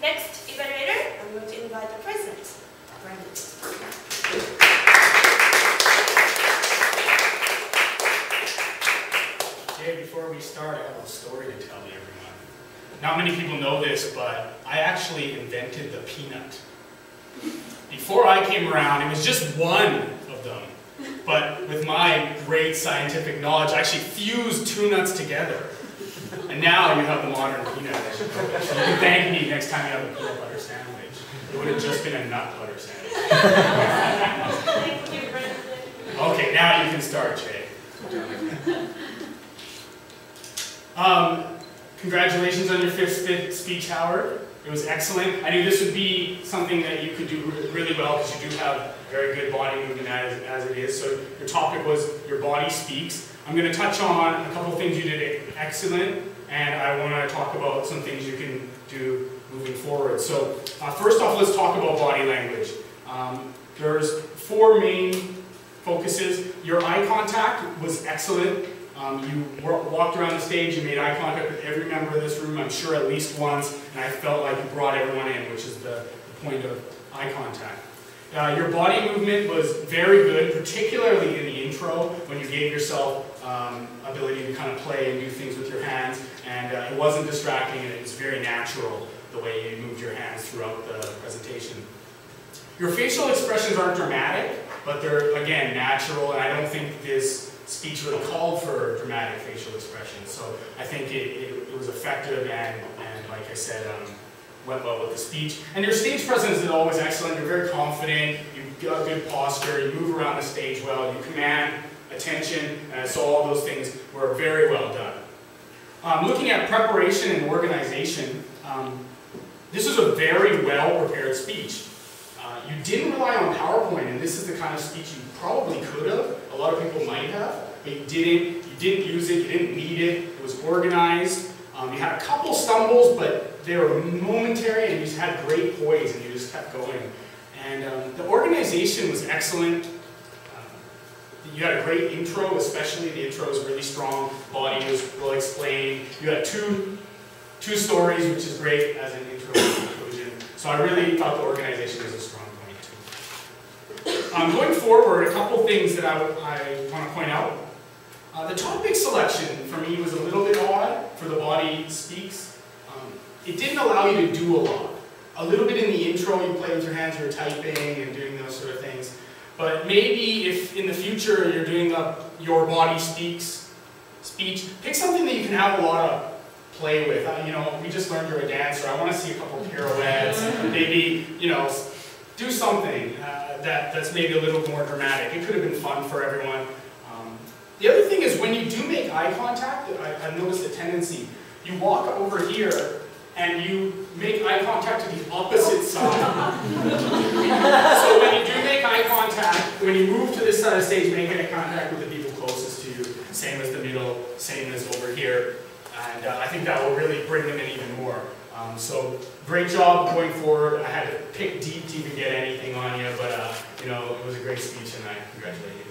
Next evaluator, I'm going to invite the president, Brendan. Before we start, I have a story to tell you, everyone. Not many people know this, but I actually invented the peanut. Before I came around, it was just one of them. But with my great scientific knowledge, I actually fused two nuts together. And now you have the modern peanut. You can thank me next time you have a peanut butter sandwich. It would have just been a nut butter sandwich. Okay, now you can start, Jay. Um, congratulations on your fifth, fifth speech, Howard. It was excellent. I knew this would be something that you could do really well because you do have very good body movement as, as it is. So your topic was your body speaks. I'm going to touch on a couple things you did excellent, and I want to talk about some things you can do moving forward. So uh, first off, let's talk about body language. Um, there's four main focuses. Your eye contact was excellent. Um, you walked around the stage, you made eye contact with every member of this room, I'm sure at least once, and I felt like you brought everyone in, which is the, the point of eye contact. Uh, your body movement was very good, particularly in the intro, when you gave yourself um, ability to kind of play and do things with your hands, and uh, it wasn't distracting, and it was very natural the way you moved your hands throughout the presentation. Your facial expressions aren't dramatic, but they're, again, natural, and I don't think this speech really called for dramatic facial expressions. So I think it, it, it was effective and, and like I said, um, went well with the speech. And your stage presence is always excellent. You're very confident, you've got good posture, you move around the stage well, you command attention, and so all those things were very well done. Um, looking at preparation and organization, um, this was a very well prepared speech. Uh, you didn't rely on PowerPoint, and this is the kind of speech you probably could have. A lot of people might have, but you didn't. You didn't use it. You didn't need it. It was organized. Um, you had a couple stumbles, but they were momentary, and you just had great poise, and you just kept going. And um, the organization was excellent. Um, you had a great intro, especially the intro was really strong. Body was well explained. You had two two stories, which is great as an intro and conclusion. So I really thought the organization was a strong point too. Um, going forward, a couple things that I, I want to point out. Uh, the topic selection for me was a little bit odd for the body speaks. Um, it didn't allow you to do a lot. A little bit in the intro, you play with your hands, you're typing and doing those sort of things. But maybe if in the future you're doing the your body speaks speech, pick something that you can have a lot of play with. Uh, you know, we just learned you're a dancer. I want to see a couple pirouettes. maybe, you know, do something uh, that, that's maybe a little more dramatic. It could have been fun for everyone. The other thing is when you do make eye contact, I, I've noticed a tendency. You walk over here and you make eye contact to the opposite side. so when you do make eye contact, when you move to this side of the stage, make eye contact with the people closest to you. Same as the middle, same as over here. And uh, I think that will really bring them in even more. Um, so great job going forward. I had to pick deep to even get anything on you, but uh, you know it was a great speech, and I congratulate you.